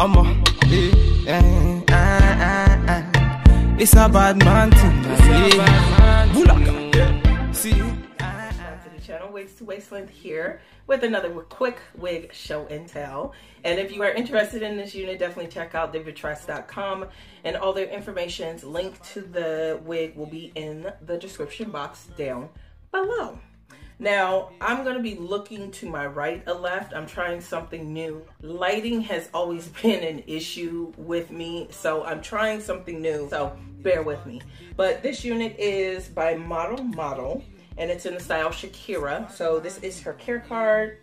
I'm a, eh, eh, eh, eh. It's a bad man thing. Yeah. Bulaka. See? back to the channel to Waist Length here with another quick wig show and tell and if you are interested in this unit definitely check out divatress.com and all their information's linked to the wig will be in the description box down below now I'm going to be looking to my right or left I'm trying something new lighting has always been an issue with me so I'm trying something new so bear with me but this unit is by Model Model and it's in the style Shakira. So this is her care card.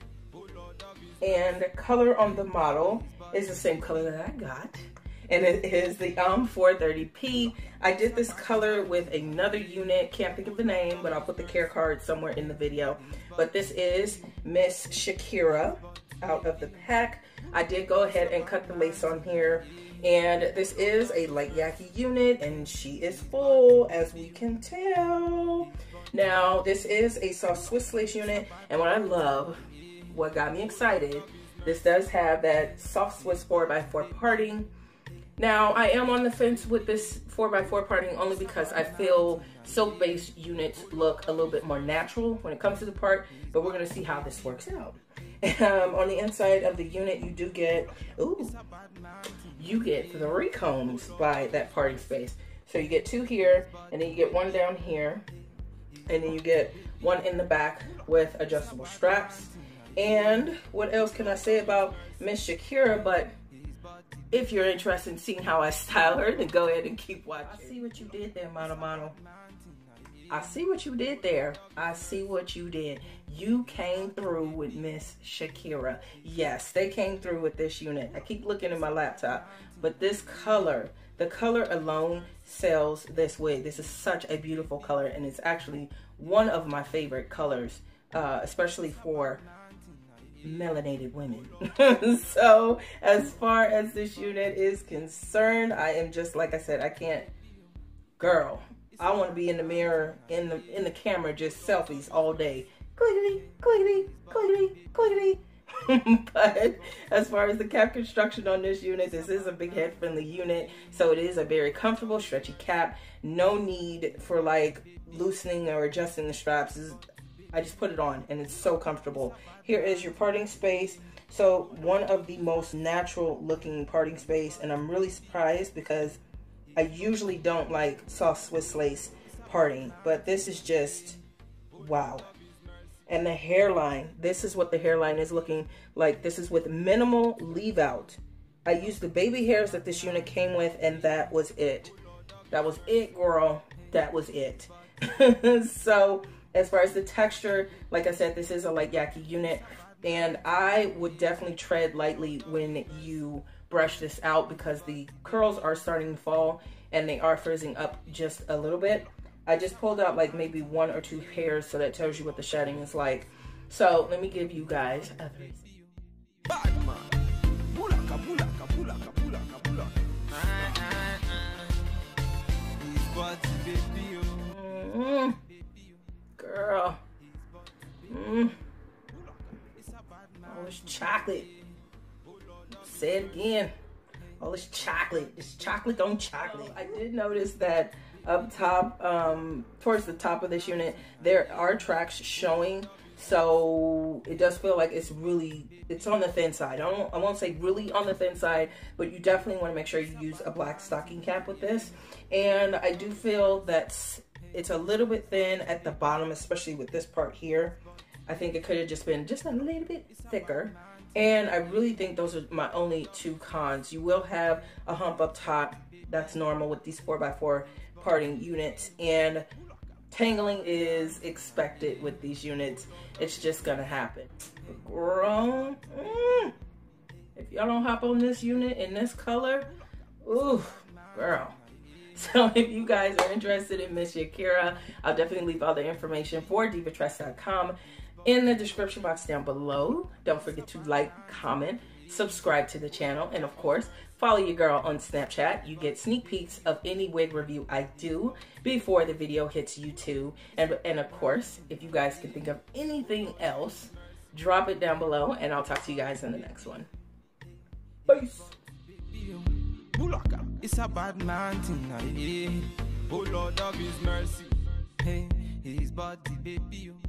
And the color on the model is the same color that I got. And it is the um 430p. I did this color with another unit. Can't think of the name, but I'll put the care card somewhere in the video. But this is Miss Shakira out of the pack. I did go ahead and cut the lace on here. And this is a light yaki unit and she is full as we can tell. Now, this is a soft Swiss lace unit, and what I love, what got me excited, this does have that soft Swiss 4x4 parting. Now, I am on the fence with this 4x4 parting only because I feel silk-based units look a little bit more natural when it comes to the part, but we're to see how this works out. Um, on the inside of the unit, you do get, ooh, you get three combs by that parting space. So you get two here, and then you get one down here, and then you get one in the back with adjustable straps. And what else can I say about Miss Shakira? But if you're interested in seeing how I style her, then go ahead and keep watching. I see what you did there, Model Model. I see what you did there. I see what you did. You came through with Miss Shakira. Yes, they came through with this unit. I keep looking at my laptop, but this color, the color alone sells this wig. This is such a beautiful color, and it's actually one of my favorite colors, uh, especially for melanated women. so as far as this unit is concerned, I am just, like I said, I can't, girl, I want to be in the mirror, in the in the camera, just selfies all day. Clickety, clickety, clickety, clickety. but as far as the cap construction on this unit, this is a big head friendly unit. So it is a very comfortable, stretchy cap. No need for like loosening or adjusting the straps. I just put it on and it's so comfortable. Here is your parting space. So one of the most natural looking parting space and I'm really surprised because I usually don't like soft Swiss lace parting, but this is just wow. And the hairline, this is what the hairline is looking like. This is with minimal leave out. I used the baby hairs that this unit came with and that was it. That was it, girl. That was it. so as far as the texture, like I said, this is a light yaki unit and I would definitely tread lightly when you brush this out because the curls are starting to fall and they are frizzing up just a little bit. I just pulled out like maybe one or two hairs so that tells you what the shedding is like. So let me give you guys a chocolate. Say it again. Oh, this chocolate. It's chocolate on chocolate. I did notice that up top, um, towards the top of this unit, there are tracks showing. So it does feel like it's really, it's on the thin side. I, don't, I won't say really on the thin side, but you definitely want to make sure you use a black stocking cap with this. And I do feel that it's a little bit thin at the bottom, especially with this part here. I think it could have just been just a little bit thicker. And I really think those are my only two cons. You will have a hump up top. That's normal with these 4x4 parting units. And tangling is expected with these units. It's just to happen. Girl, mm, if y'all don't hop on this unit in this color, ooh, girl. So if you guys are interested in Miss Shakira, I'll definitely leave all the information for divatress.com in the description box down below. Don't forget to like, comment, subscribe to the channel, and of course, follow your girl on Snapchat. You get sneak peeks of any wig review I do before the video hits YouTube. And, and of course, if you guys can think of anything else, drop it down below, and I'll talk to you guys in the next one. Peace. It's a bad man aye. Oh Lord of His mercy, hey, His body, baby, oh.